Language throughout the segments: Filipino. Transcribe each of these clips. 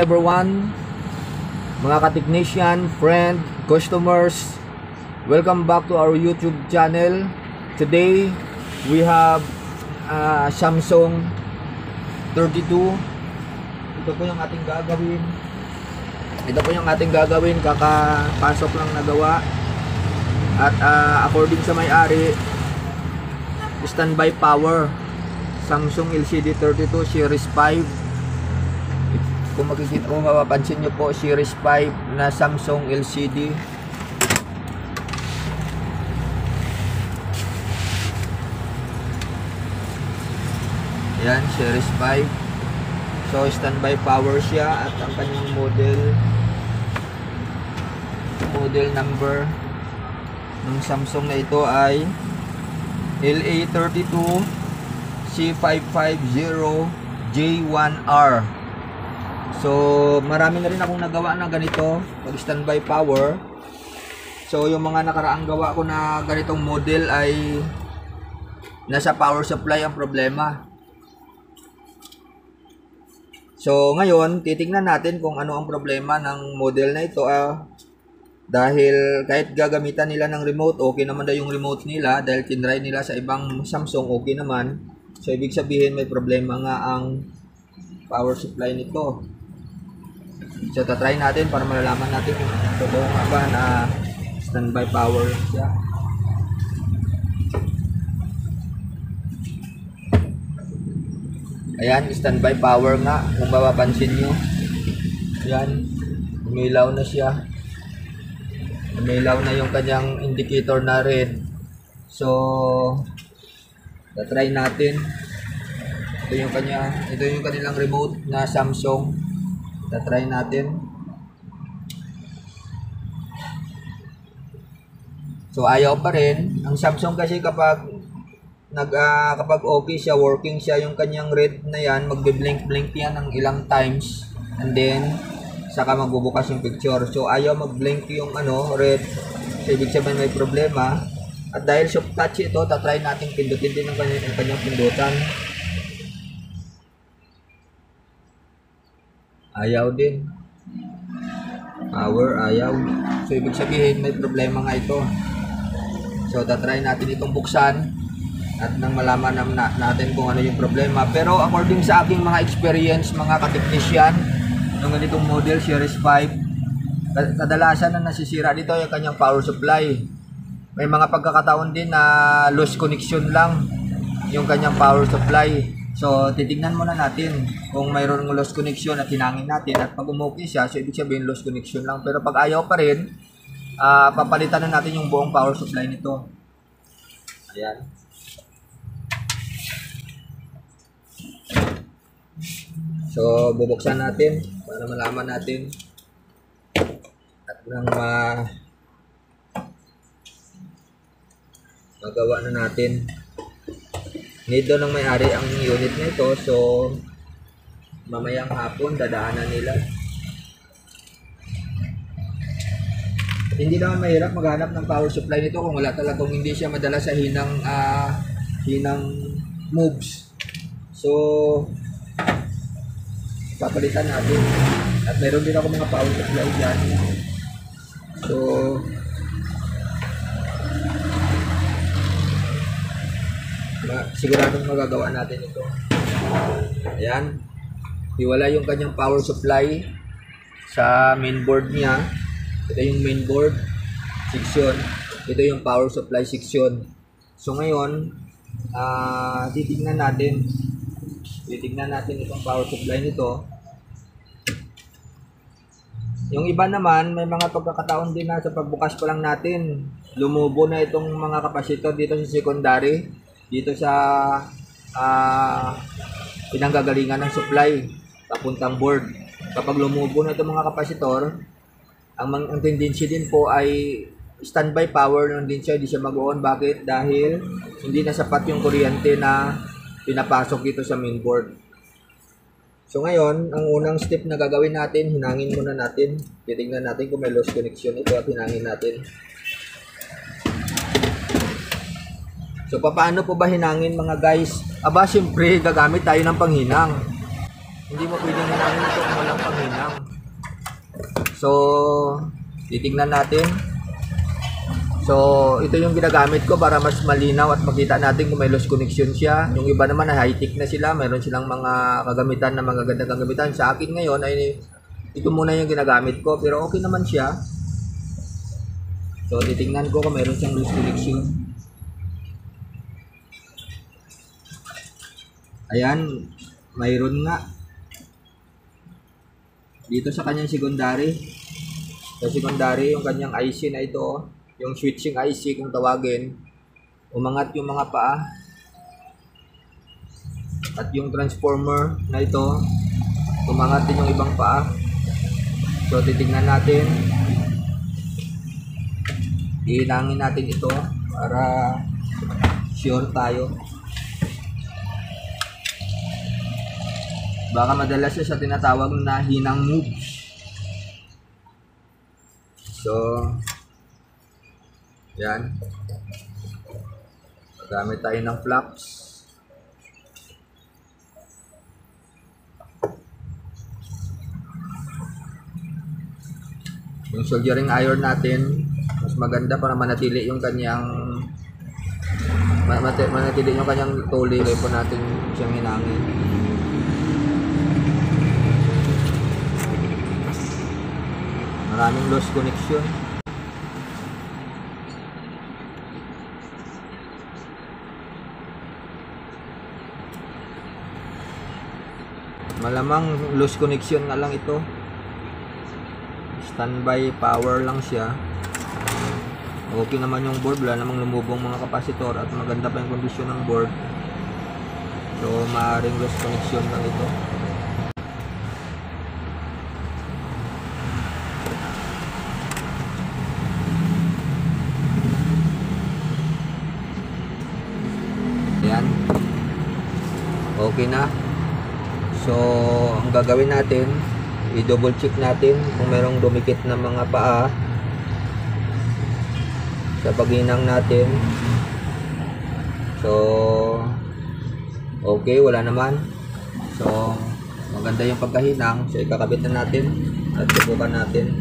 everyone, mga ka-technician, friend, customers. Welcome back to our YouTube channel. Today, we have uh, Samsung 32. Ito po yung ating gagawin. Ito po yung ating gagawin. Kakapasok lang nagawa. At uh, according sa may-ari, standby power. Samsung LCD 32 Series 5 kung makikita kung mapapansin nyo po Series 5 na Samsung LCD yan Series 5 so standby power siya at ang kanyang model model number ng Samsung na ito ay LA32 C550J1R So, marami na rin akong nagawa na ganito, pag standby power. So, yung mga nakaraang gawa ko na ganitong model ay nasa power supply ang problema. So, ngayon, titingnan natin kung ano ang problema ng model na ito. Ah, dahil kahit gagamitan nila ng remote, okay naman daw yung remote nila. Dahil tinry nila sa ibang Samsung, okay naman. So, ibig sabihin may problema nga ang power supply nito. So, tatry natin para malalaman natin kung totoo nga ba na standby power siya. Ayan, standby power nga. Kung mapapansin nyo. Ayan, umilaw na siya. Umilaw na yung kanyang indicator na red. So, tatry natin. Ito yung kanya, ito yung kanilang remote na Samsung. Tatry natin. So ayaw pa rin. Ang Samsung kasi kapag nag uh, kapag okay siya, working siya yung kanyang red na yan, magbe-blink-blink yan ng ilang times and then saka magbubukas yung picture. So ayaw mag-blink yung ano, red. So ibig sabihin may problema. At dahil soft touch ito, tatry natin pindutin din ang kanyang, ang kanyang pindutan. Ayaw din. Power, ayaw. So, ibig sabihin, may problema nga ito. So, tatry natin itong buksan at nang malaman na, natin kung ano yung problema. Pero, according sa aking mga experience, mga kateknisyan, ng ganitong model, Series 5, kadalasan na nasisira dito yung kanyang power supply. May mga pagkakataon din na loose connection lang yung kanyang power supply. So, titignan muna natin kung mayroon ng lost connection at hinangin natin at pag umokay siya, so ibig sabihin lost connection lang. Pero pag ayaw pa rin, uh, papalitan na natin yung buong power supply nito. Ayan. So, bubuksan natin para malaman natin at nang ma magawa na natin need daw ng may-ari ang unit na ito so mamayang hapon dadaanan nila. Hindi naman mahirap maghanap ng power supply nito kung wala talaga kung hindi siya madala sa hinang uh, hinang moves. So papalitan natin. At meron din ako mga power supply dyan. So siguradong magagawa natin ito. Ayan. Iwala yung kanyang power supply sa mainboard niya. Ito yung mainboard section. Ito yung power supply section. So ngayon, uh, titignan natin. Titignan natin itong power supply nito. Yung iba naman, may mga pagkakataon din na sa pagbukas pa lang natin, lumubo na itong mga kapasitor dito sa secondary dito sa uh, pinanggagalingan ng supply papuntang board. Kapag lumubo na itong mga kapasitor, ang, ang tendency din po ay standby power lang din siya, hindi siya mag-on. Bakit? Dahil hindi na sapat yung kuryente na pinapasok dito sa mainboard. So ngayon, ang unang step na gagawin natin, hinangin muna natin. Titingnan natin kung may lost connection ito at hinangin natin. So, paano po ba hinangin mga guys? Aba, siyempre, gagamit tayo ng panghinang. Hindi mo pwedeng hinangin ito kung walang panghinang. So, titignan natin. So, ito yung ginagamit ko para mas malinaw at makita natin kung may lost connection siya. Yung iba naman ay high-tech na sila. Mayroon silang mga kagamitan na mga gandang kagamitan. Sa akin ngayon ay ito muna yung ginagamit ko. Pero okay naman siya. So, titignan ko kung mayroon siyang loose connection. Ayan, mayroon nga. Dito sa kanyang secondary. Sa secondary, yung kanyang IC na ito, yung switching IC kung tawagin, umangat yung mga paa. At yung transformer na ito, umangat din yung ibang paa. So, titignan natin. Iinangin natin ito para sure tayo. Baka madalas siya sa tinatawag na hinang moves. So, yan. Gamit tayo ng flaps. Yung soldering iron natin, mas maganda para manatili yung kanyang manatili yung kanyang kaya po natin siyang hinangin. Maraming lost connection. Malamang lost connection na lang ito. Standby power lang siya. Okay naman yung board, wala namang lumubong mga kapasitor at maganda pa yung kondisyon ng board. So, maaaring lost connection lang ito. Yan. Okay na. So, ang gagawin natin, i-double check natin kung merong dumikit na mga paa sa paghinang natin. So, okay, wala naman. So, maganda yung pagkahinang. So, ikakabit na natin at subukan natin.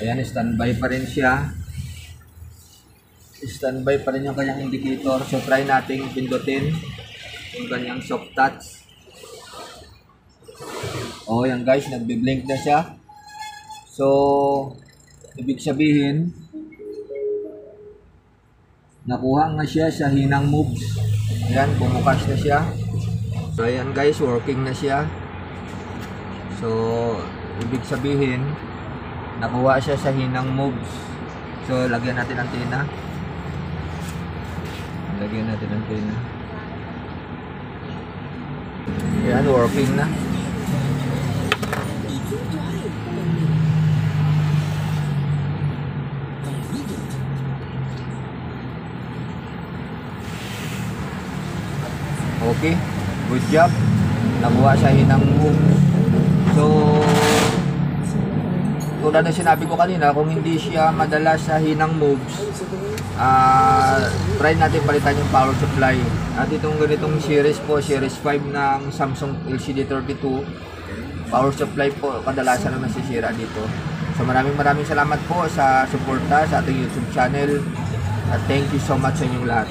Ayan, standby pa rin siya. Standby pa rin yung kanyang indicator. So, try nating pindutin yung kanyang soft touch. Oh, yan guys, nagbe-blink na siya. So, ibig sabihin, nakuha na siya sa hinang moves. Ayan, bumukas na siya. So, ayan guys, working na siya. So, ibig sabihin, nakuha siya sa hinang moves. So, lagyan natin ang tina. Lagyan natin ang tina. Yan, working na. Okay, good job. Nakuha siya hinang moves. So, tulad ng sinabi ko kanina, kung hindi siya madalas sa hinang moves, ah try natin palitan yung power supply. At itong ganitong series po, series 5 ng Samsung LCD32, power supply po kadalasan na nasisira dito. So maraming maraming salamat po sa suporta sa ating YouTube channel. At thank you so much sa inyong lahat.